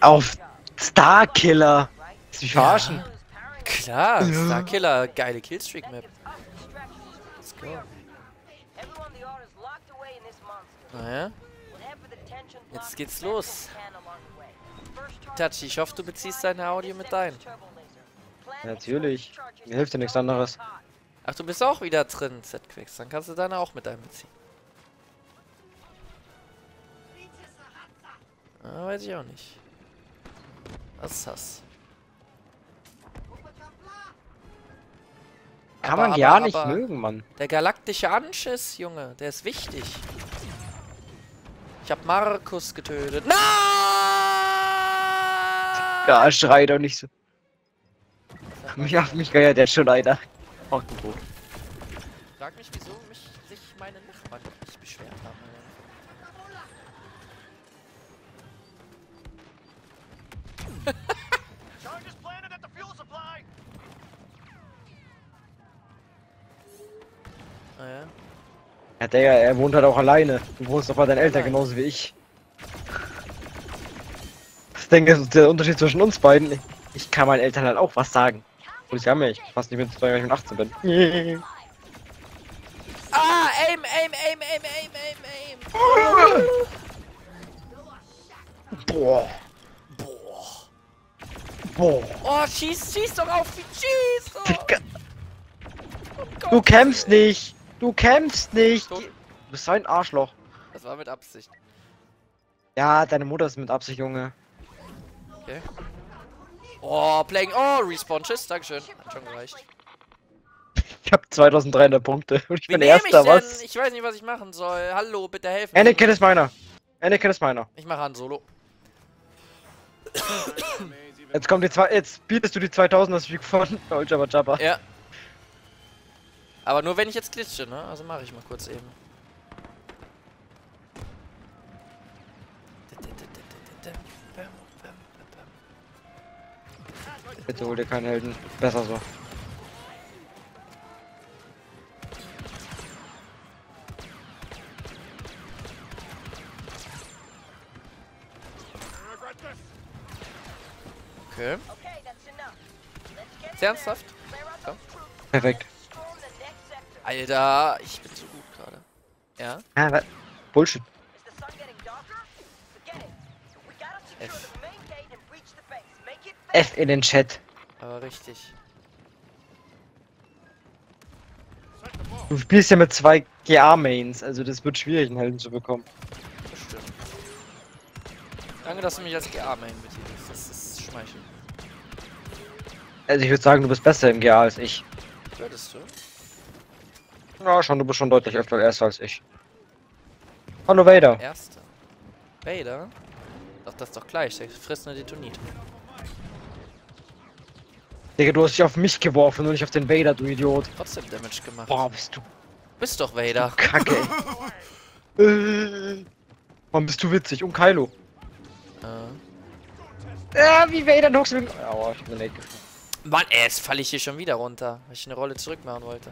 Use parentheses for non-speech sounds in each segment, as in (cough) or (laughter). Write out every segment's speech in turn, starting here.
Auf Starkiller. Sie verarschen. Ja, klar, Ja. Starkiller, geile Killstreak-Map. Let's go. Naja, Jetzt geht's los. Tachi, ich hoffe, du beziehst deine Audio mit ein. Natürlich. Mir hilft ja nichts anderes. Ach, du bist auch wieder drin, Z-Quicks. Dann kannst du deine auch mit einbeziehen. Ah, weiß ich auch nicht. Was ist das? Kann Aber- man ja aber- nicht aber- mögen, Mann. Der galaktische Anschiss, Junge, der ist wichtig. Ich hab Markus getötet. Nein! Ja, schrei doch nicht so. Mich auf mich geiert der schon du tot. Frag mich, wieso mich sich meine Nachbarn nicht beschwert haben. Naja. Ja, Digga, er wohnt halt auch alleine. Du wohnst doch bei deinen Eltern Nein. genauso wie ich. Ich denke, das ist der Unterschied zwischen uns beiden. Ich kann meinen Eltern halt auch was sagen. Und ich kann mich fast nicht mit, weil ich mit 18 bin. (laughs) Ah, aim, aim, aim, aim, aim, aim, aim. Boah. Boah. Boah. Oh, schieß, schieß doch auf mich, schieß! Oh, du kämpfst nicht. Du kämpfst nicht. Tot. Du bist so ein Arschloch. Das war mit Absicht. Ja, deine Mutter ist mit Absicht, Junge. Okay. Oh, playing. Oh, Respawn. Tschüss, Dankeschön. Hat schon gereicht. Ich hab 2300 Punkte und (laughs) ich Wie bin ich Erster, denn? was? Ich weiß nicht, was ich machen soll. Hallo, bitte helfen. Anakin ist meiner. Anakin ist meiner. Ich mache Han Solo. Jetzt kommt die zwei, jetzt bietest du die 2000er Streak von Jabba Jabba. Ja. Aber nur wenn ich jetzt glitsche, ne? Also mache ich mal kurz eben. Bitte hol dir keinen Helden. Besser so. Okay. Ist ernsthaft? Perfekt. Alter, ich bin so gut gerade. Ja? Ja, wa- Bullshit. F. F in den Chat. Aber richtig. Du spielst ja mit zwei GA-Mains, also das wird schwierig, einen Helden zu bekommen. Das stimmt. Danke, dass du mich als GA-Main betitelst. Das ist schmeichelnd. Also ich würde sagen, du bist besser im GA als ich. Würdest du? Ja, schon, du bist schon deutlich öfter erster als ich. Hallo Vader. Erster. Vader? Doch, das ist doch gleich. Der frisst nur Detonit. Digga, du hast dich auf mich geworfen und nicht auf den Vader, du Idiot. Trotzdem Damage gemacht. Boah, bist du Bist doch Vader. kacke. Äh, (laughs) Mann, bist du witzig. Und Kylo. Äh. Ja, wie Vader, du hockst mit... Aua, ich hab eine Nate gefunden. Mann, ey, jetzt falle ich hier schon wieder runter, weil ich eine Rolle zurück machen wollte.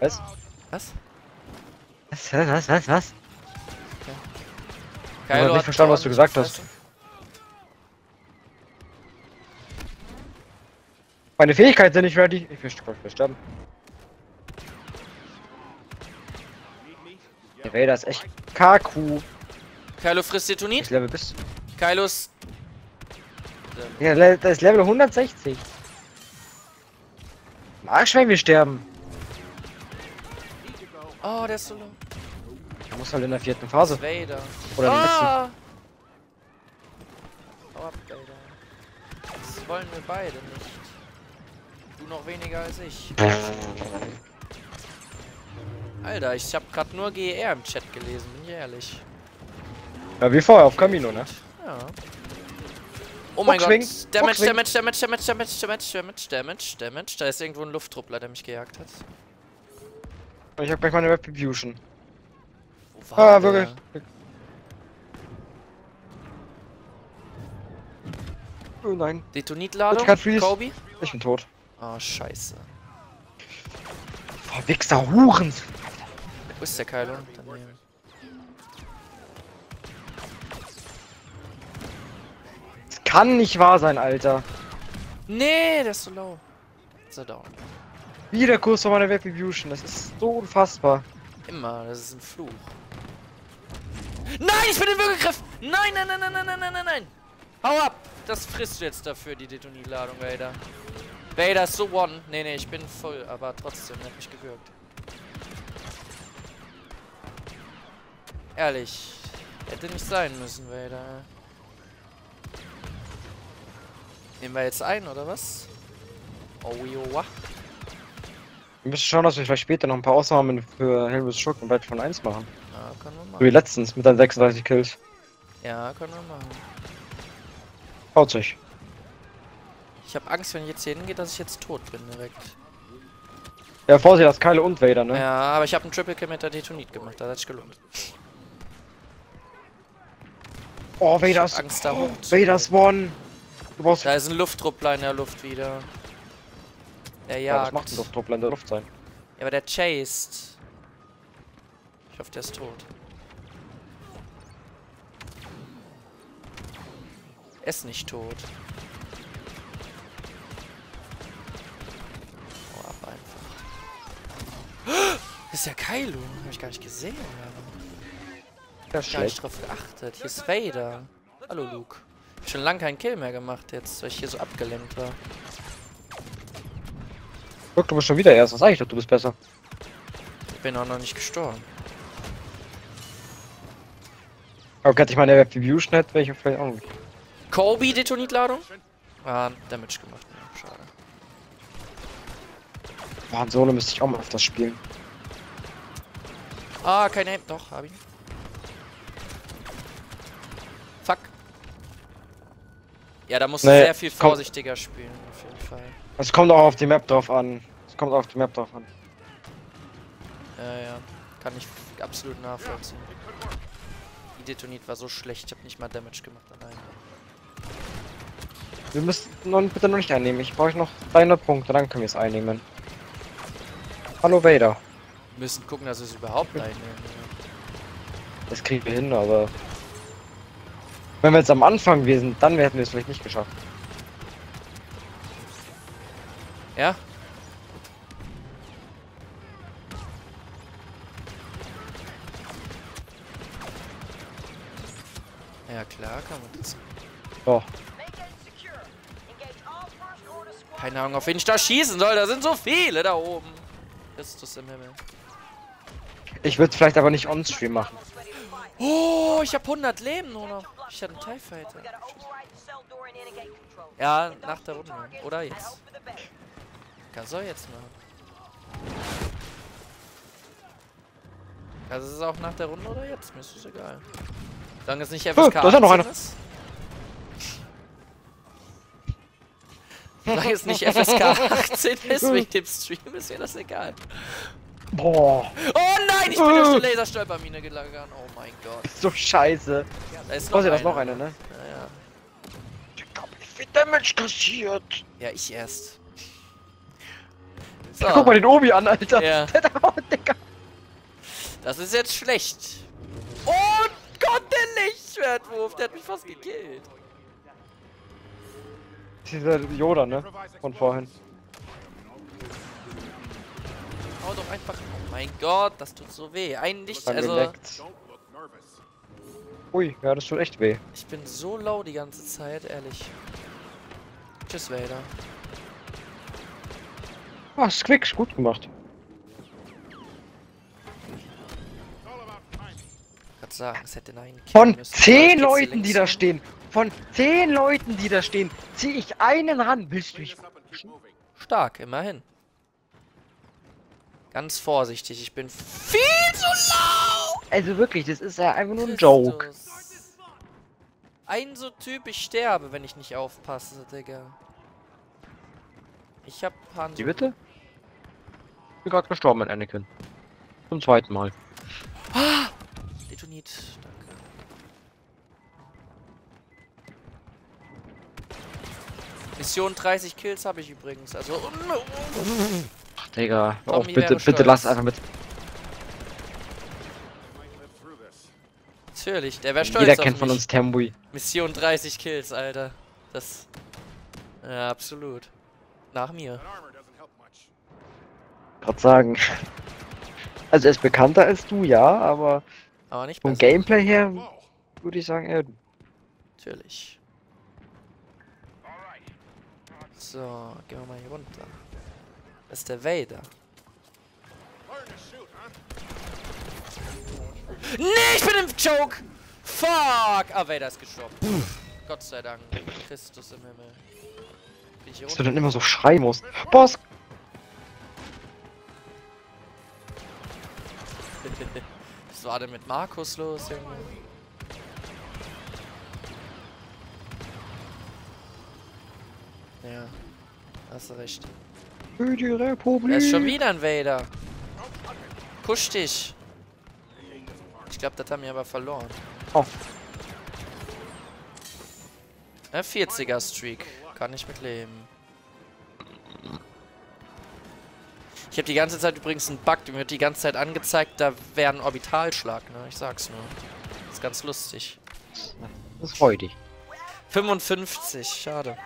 Was? Was? Was, was, was, was, was? Kylo nicht hat verstanden, was du gesagt hast. Meine Fähigkeiten sind nicht ready. Ich will ich will sterben. Der Vader ist echt KQ. Kylo frisst Welches Detonit. Level bist? Kylos. Ja, das ist Level 160. Arschwein, wir sterben. Oh, der ist so low. Er muss halt in der vierten Phase. Vader. Oder ah! Hau ab, Vader. Das wollen wir beide nicht. Du noch weniger als ich. Alter, ich hab grad nur GR im Chat gelesen, bin ich ehrlich. Ja, wie vorher auf Camino, ne? Ja. Oh mein Gott. Damage, Boxwing. Damage, Damage, Damage, Damage, Damage, Damage, Damage, Damage. Da ist irgendwo ein Lufttruppler, der mich gejagt hat. Ich hab gleich meine Retribution. Wo ah, war ah, wirklich. Oh nein. Detonitladung? Kobe? Ich bin tot. Ah, oh, scheiße. Verwichster Huren! Wo ist der Kylo? Daneben. Das kann nicht wahr sein, Alter. Nee, der ist so low. So down. Wieder kurz vor meiner Retribution. Das ist so unfassbar. Immer, das ist ein Fluch. Nein, ich bin im Würgegriff! Nein, nein, nein, nein, nein, nein, nein, nein! nein! Hau ab! Das frisst jetzt dafür, die Detonieladung, Vader. Vader ist so one. Nee, nee, ich bin voll, aber trotzdem, hat mich gewürgt. Ehrlich. Hätte nicht sein müssen, Vader. Nehmen wir jetzt ein, oder was? Oh, jo, wir müssen schauen, dass wir vielleicht später noch ein paar Ausnahmen für Helmut Schuck und Battlefront 1 machen. Ja, können wir So wie machen. letztens mit deinen 36 Kills. Ja, können wir machen. Haut sich. Ich habe Angst, wenn ich jetzt hier hingehe, dass ich jetzt tot bin direkt. Ja, Vorsicht, das ist Keile und Vader, ne? Ja, aber ich habe einen Triple Kill mit der Detonit gemacht, das hat sich gelohnt. Oh, Vader hab ist. Angst, da hoch zu Vader's one. Du brauchst. Da ist ein Lufttruppler in der Luft wieder. Der Ja, das jagt. macht ein Luftdruppler in der Luft sein. Ja, aber der chased. Ich hoffe, der ist tot. Er ist nicht tot. Oh, ab einfach. Das ist ja Kylo. Hab ich gar nicht gesehen. Das ist Gar nicht drauf geachtet. Hier ist Vader. Hallo, Luke. Ich hab schon lange keinen Kill mehr gemacht jetzt, weil ich hier so abgelenkt war. Guck, du bist schon wieder erst. Was sag ich doch, du bist besser. Ich bin auch noch nicht gestorben. Aber hätte ich meine Retribution hätte, wäre ich vielleicht auch nicht. Kobe Detonitladung? Ah, Damage gemacht. Ja, schade. In Solo müsste ich auch mal öfters spielen. Ah, kein Aim. Doch, hab ich. Fuck. Ja, da musst du Nee, sehr viel komm. vorsichtiger spielen, auf jeden Fall. Es kommt auch auf die Map drauf an. Es kommt auch auf die Map drauf an. Ja, ja. Kann ich absolut nachvollziehen. Die Detonit war so schlecht, ich hab nicht mal Damage gemacht alleine. Wir müssen noch, bitte noch nicht einnehmen. Ich brauche noch 300 Punkte, dann können wir es einnehmen. Hallo Vader. Wir müssen gucken, dass wir es überhaupt einnehmen. Das kriegen wir hin, aber... Wenn wir jetzt am Anfang sind, dann hätten wir es vielleicht nicht geschafft. Ja? Ja klar, kann man das. So. Keine Ahnung, auf wen ich da schießen soll. Da sind so viele da oben. Christus im Himmel. Ich würde es vielleicht aber nicht on-stream machen. Oh, ich habe 100 Leben nur noch. Ich hatte einen TIE Fighter. Ja, nach der Runde. Oder jetzt. Kannst du auch jetzt machen. Also es ist auch nach der Runde oder jetzt? Mir ist es egal. Solange es nicht FSK Oh, da ist ja noch 18 einer. ist. Solange es nicht FSK 18 ist wegen dem Stream, ist mir das egal. Boah, Oh nein, ich bin durch die Laserstolpermine gelagert. Oh mein Gott. ist so scheiße. Da ist Vorsicht, da ist einer. noch eine, ne? Ja, ja. Ich hab wie viel Damage kassiert. Ja, ich erst. So, Guck mal den Obi an, Alter. Ja. (laughs) Der da oh, Digga. das ist jetzt schlecht. Oh Gott, der Lichtschwertwurf, der hat mich fast gekillt. Dieser Yoda, ne? Von vorhin. Hau doch einfach. Oh mein Gott, das tut so weh. Ein Licht, Dann also geleckt. Ui, ja, das tut echt weh. ich bin so low die ganze Zeit, ehrlich. Tschüss, Vader. Ah, Squix, gut gemacht. Kannst sagen, es hätte nein. Von müssen. zehn Leuten, die da stehen, von zehn Leuten, die da stehen, zieh ich einen ran. Willst du mich Stark, immerhin. Ganz vorsichtig, ich bin viel zu low! Also wirklich, das ist ja einfach nur ein Joke. Christus. Ein so Typ, ich sterbe, wenn ich nicht aufpasse, Digga. Ich hab Han Wie bitte? Ich bin gerade gestorben mit Anakin. Zum zweiten Mal. Detonit, danke. Mission 30 Kills habe ich übrigens, also Ach, Digga, auf, bitte, bitte stolz. lass einfach mit. natürlich, der wäre stolz Jeder auf kennt von uns Tambui. Mission 30 Kills, Alter. Das. Ja, absolut. Nach mir. Grad sagen. Also er ist bekannter als du, ja, aber Aber nicht vom. Gameplay her würde ich sagen, du. Natürlich. So, gehen wir mal hier runter. Das ist der Vader. Nee, ich bin im Choke! Fuck! Ah, Vader ist gestorben. Gott sei Dank. Christus im Himmel. Dass du dann immer so schreien musst. Boss! Was war denn mit Markus los, Junge? Ja, hast du recht. Für die Republik! Er ist schon wieder ein Vader. Push dich. Ich glaube, das haben wir aber verloren. Oh. Ein 40er Streak. Kann ich mit Ich habe die ganze Zeit übrigens einen Bug. Mir wird die ganze Zeit angezeigt, da wäre ein Orbitalschlag. Ne? Ich sag's nur. ist ganz lustig. Das ist räudig. 55. Schade.